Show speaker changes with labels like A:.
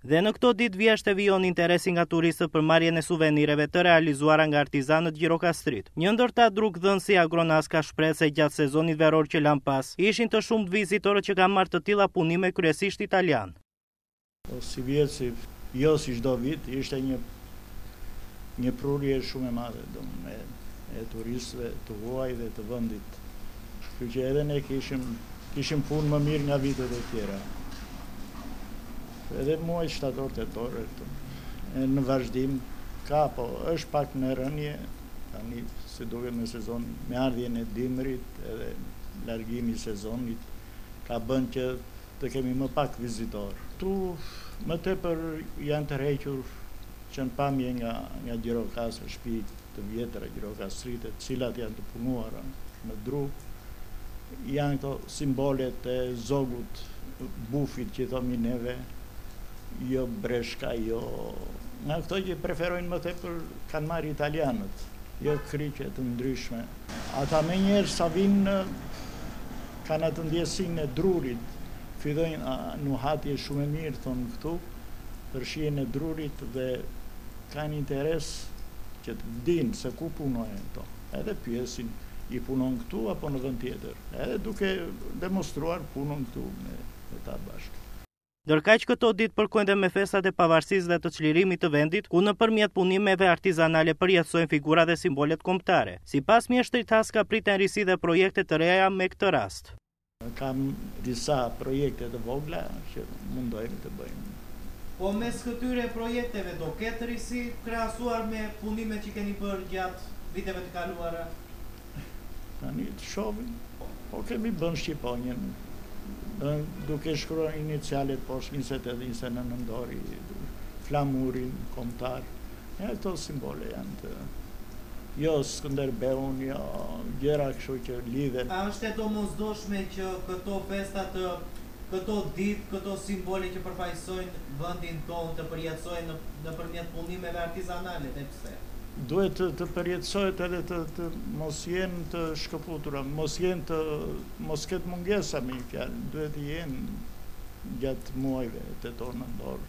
A: Edhe në këto ditë vjeshte vijon interesi nga turistët për marrjen e suvenireve të realizuara nga artizanët gjirokastritë. Një ndër ta drugdhendësi Agron Haska shprehet se gjatë sezonit veror që lamë pas, ishin të shumtë vizitorët që kanë marrë të tilla punime kryesisht italianë.
B: Sivjet si jo si çdo vit ishte një një prurje shumë e madhe domethënë e turistëve të huaj dhe të vendit Kështu që edhe ne kishim kishim punë më mirë nga vitet e tjera. Edhe muaji shtator tetor e në vazhdim ka po është pak në rënie tani si duket me sezonin me ardhjen e dimrit edhe largimi i sezonit ka bërë që të kemi më pak vizitorë. Këtu më tepër janë tërhequr që në pamje nga nga Gjirokastra, shtëpitë e vjetra gjirokastrite të cilat janë të punuara në dru janë këto simbolet e zogut bufit që i thomi neve jo breshka jo nga këto që preferojnë më tepër kanë marrë italianët jo kryqe të ndryshme ata menjëherë sa vijnë kanë atë ndjesinë e drurit fillojnë nuhasin shumë e mirë thonë këtu përshien e drurit dhe Kanë interes që të dinë se ku punohen këto, edhe pyesin i punon këtu apo në vend tjetër, edhe duke demonstruar punën këtu me ta bashkë.
A: Ndërkaq këto ditë përkojnë dhe me festat e Pavarësisë dhe të Çlirimit të vendit, ku nëpërmjet punimeve artizanale përjetësohen figurat dhe simbolet kombëtare. Sipas mjeshtrit Haska priten risi dhe projekte të reja me këtë rast.
B: Kam disa projekte të vogla që mundohemi të bëjmë.
A: Po mes këtyre projekteve do ketë risi, krahasuar me punimet që keni bërë gjatë viteve të kaluara?
B: Tani të shohim. Po kemi bërë shqiponjën, duke shkruar inicialet poshtë njëzet e tetë edhe njëzet e nëntë nëntori, flamurin kombëtar, E këto simbole janë të jo Skënderbeun, jo gjëra kështu që lidhen.
A: A është e domosdoshme që këto festa të këto ditë, këto simbole që përfaqësojnë vendin tonë të përjetësohen nëpërmjet punimeve artizanale dhe pse?
B: Duhet të përjetësohet edhe të mos jenë të shkëputura, mos jenë të mos ketë mungesa me një fjalë, duhet të jenë gjatë muajve tetor nëntor.